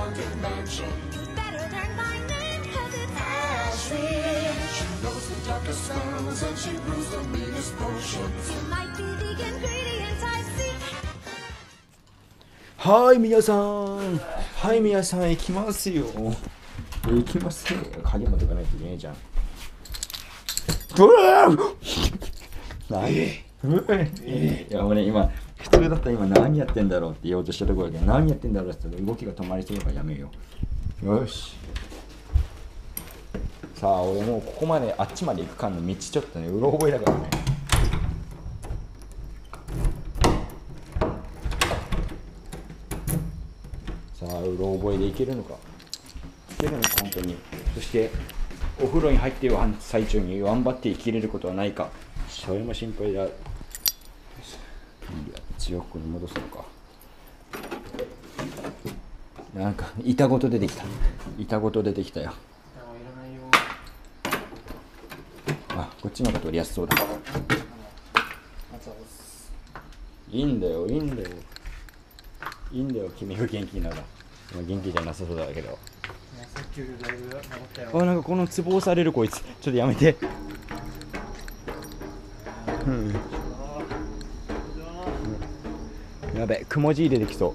haunted mansion. Better than lightning, cause it's Ashley, she knows the darkest spells and she brews the meanest potions. You might be the ingredients I seek. はい皆さんはい皆さん行きますよ行きますよ鍵持ってかないといけないじゃんうわー何いや俺今普通だったら今何やってんだろうって言おうとしたところだけ。ど何やってんだろうって言ったら動きが止まりそうだからやめよう。よし。さあ俺もうここまであっちまで行く間の道ちょっとねうろ覚えだからね。さあうろ覚えでいけるのか。いけるのか本当に。そしてお風呂に入っている最中に頑張って生きれることはないか。それも心配だ。いや強くに戻すのか。なんか板ごと出てきた。板ごと出てきたよ。あこっちの方が取りやすそうだ。いいんだよいいんだよ。いいんだよ君が元気なら今元気じゃなさそうだけど。あなんかこのツボ押されるこいつ。ちょっとやめて。うんやべくもじ出てきそう。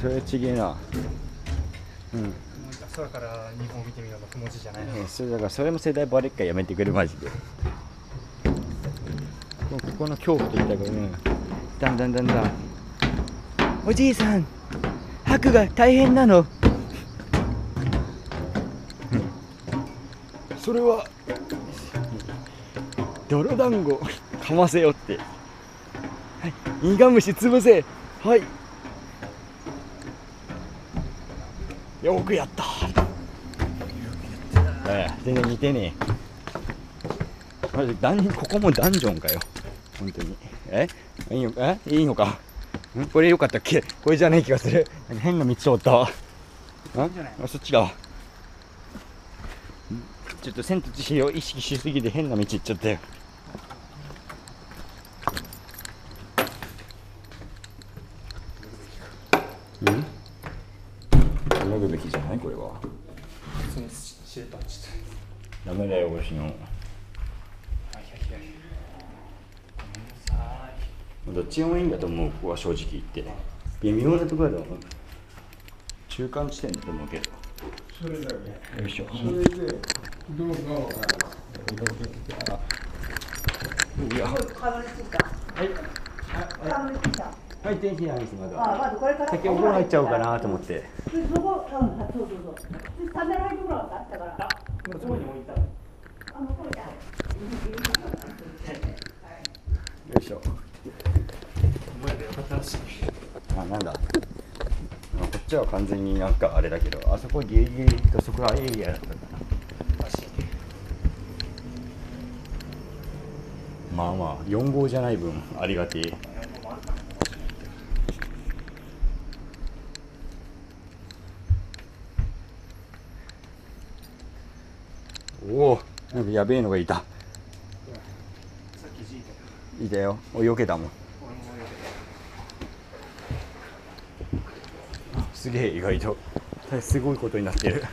それちげえな。うん。空から日本を見てみればくも字じゃないの？ねそれだからそれも世代バレっからやめてくれマジで。こここの恐怖といったからねだんだんだんだん。おじいさん吐くが大変なの。それは泥団子かませよってはい。苦虫潰せ。はい。よくやった。ええ。全然似てねえマジダンここもダンジョンかよ。本当に。え？いいのえ？いいのか？ん？これよかったっけ？これじゃねえ気がする。変な道通った。わあそっちだ。ちょっと千と千尋を意識しすぎて変な道行っちゃったようん泳ぐべきじゃない？これは。普通に知れたちょっダメだよ星のとはいはいはいごめんなさいどっちでもいいんだと思うここは正直言って。微妙なところだと思う。中間地点だと思うけど。それだけよいしょ。それでどうかわかいい。やかぶりついた。かぶりついい天気なんですまあ、だまずこれから。先お風呂入っちゃおうかなと思ってで。そこ、うん、そうそうそう。で、サメ入ってもらった、あったから。今そこに置いたあの、これじゃ。よいしょ思えばよかったらしいあなんだあこっちは完全になんかあれだけどあそこギリギリとそこはエリアだったかなまあまあ4号じゃない分ありがてえおお。なんかやべえのがいた。いたよ。よおよけたもん。すげえ意外と。すごいことになってる。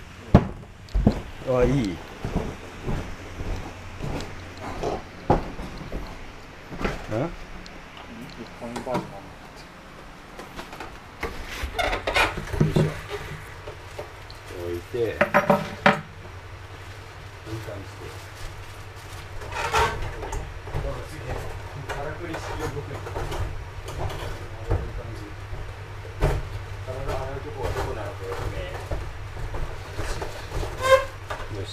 あいい。え？よいしょ。置いていい感じでからくり式を僕に体洗うとこはどこなのかよくねよし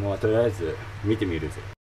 もうとりあえず見てみるぜ。